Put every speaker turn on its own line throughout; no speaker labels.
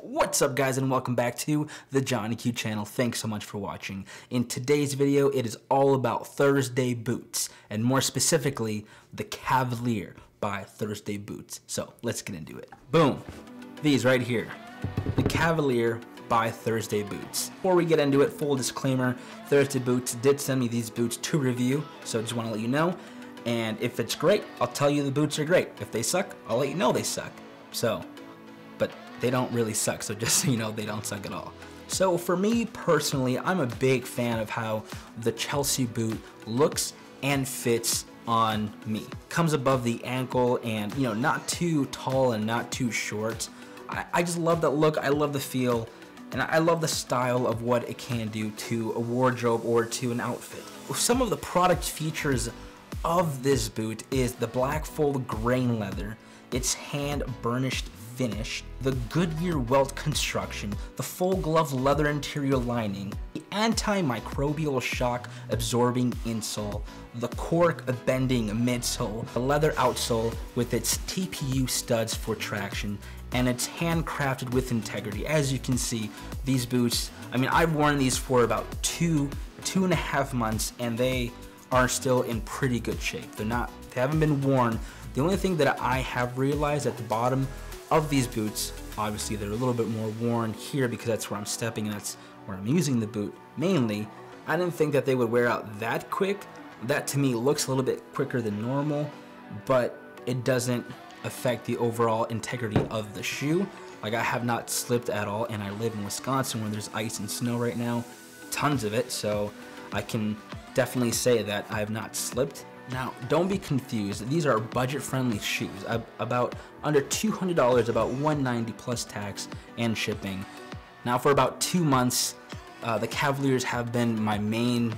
What's up guys and welcome back to the Johnny Q channel. Thanks so much for watching. In today's video, it is all about Thursday boots and more specifically, the Cavalier by Thursday Boots. So let's get into it. Boom, these right here, the Cavalier by Thursday Boots. Before we get into it, full disclaimer, Thursday Boots did send me these boots to review, so I just want to let you know. And if it's great, I'll tell you the boots are great. If they suck, I'll let you know they suck. So, but they don't really suck, so just so you know, they don't suck at all. So for me personally, I'm a big fan of how the Chelsea boot looks and fits on me. Comes above the ankle and, you know, not too tall and not too short. I, I just love that look, I love the feel, and I love the style of what it can do to a wardrobe or to an outfit. Some of the product features of this boot is the black full grain leather, its hand burnished finish, the Goodyear welt construction, the full glove leather interior lining, the antimicrobial shock absorbing insole, the cork bending midsole, the leather outsole with its TPU studs for traction, and it's handcrafted with integrity. As you can see, these boots, I mean, I've worn these for about two, two and a half months, and they are still in pretty good shape. They're not, they haven't been worn. The only thing that I have realized at the bottom of these boots, obviously they're a little bit more worn here because that's where I'm stepping and that's where I'm using the boot mainly. I didn't think that they would wear out that quick. That to me looks a little bit quicker than normal, but it doesn't affect the overall integrity of the shoe. Like I have not slipped at all and I live in Wisconsin where there's ice and snow right now, tons of it, so I can definitely say that I have not slipped. Now, don't be confused. These are budget-friendly shoes, about under $200, about 190 plus tax and shipping. Now, for about two months, uh, the Cavaliers have been my main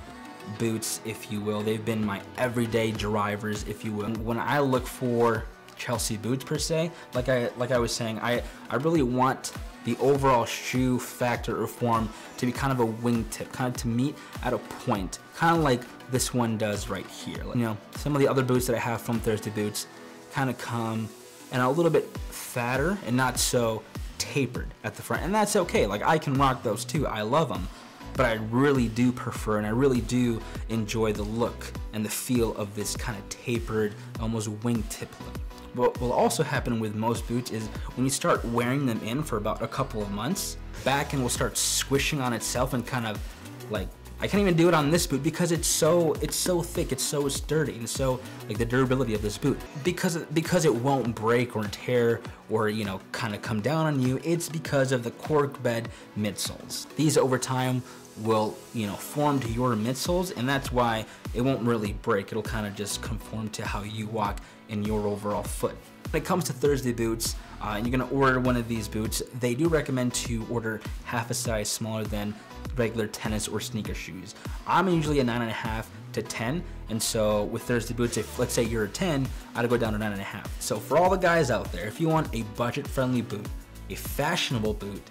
boots, if you will. They've been my everyday drivers, if you will. When I look for Chelsea boots per se, like I like I was saying, I I really want the overall shoe factor or form to be kind of a wingtip, kind of to meet at a point, kind of like this one does right here. You know, some of the other boots that I have from Thursday Boots kind of come and a little bit fatter and not so tapered at the front. And that's okay. Like I can rock those too. I love them. But I really do prefer and I really do enjoy the look and the feel of this kind of tapered, almost wingtip look. What will also happen with most boots is when you start wearing them in for about a couple of months, back and will start squishing on itself and kind of like I can't even do it on this boot because it's so it's so thick, it's so sturdy, and so like the durability of this boot because because it won't break or tear or you know kind of come down on you. It's because of the cork bed midsoles. These over time will you know form to your midsoles, and that's why it won't really break. It'll kind of just conform to how you walk in your overall foot. When it comes to Thursday boots, uh, and you're gonna order one of these boots, they do recommend to order half a size smaller than regular tennis or sneaker shoes. I'm usually a nine and a half to 10, and so with Thursday boots, if let's say you're a 10, I'd go down to nine and a half. So for all the guys out there, if you want a budget-friendly boot, a fashionable boot,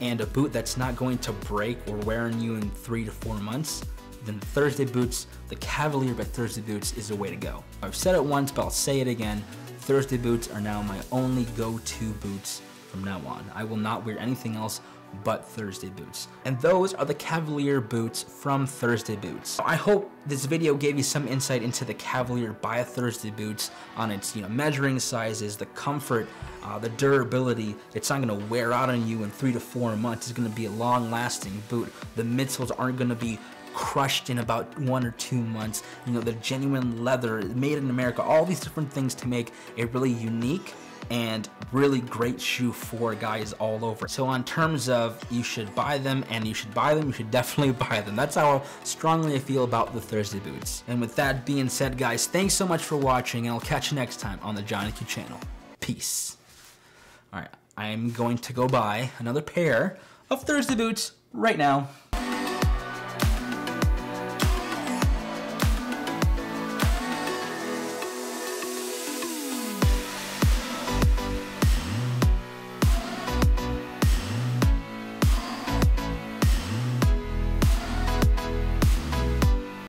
and a boot that's not going to break or wear on you in three to four months, then the Thursday boots, the Cavalier by Thursday boots is the way to go. I've said it once, but I'll say it again. Thursday boots are now my only go-to boots from now on. I will not wear anything else but Thursday boots. And those are the Cavalier boots from Thursday Boots. I hope this video gave you some insight into the Cavalier by Thursday boots on its you know measuring sizes, the comfort, uh, the durability. It's not gonna wear out on you in three to four months. It's gonna be a long lasting boot. The midsoles aren't gonna be crushed in about one or two months. You know, the genuine leather, made in America, all these different things to make a really unique and really great shoe for guys all over. So on terms of you should buy them and you should buy them, you should definitely buy them. That's how strongly I feel about the Thursday boots. And with that being said, guys, thanks so much for watching and I'll catch you next time on the Johnny Q channel. Peace. All right, I'm going to go buy another pair of Thursday boots right now.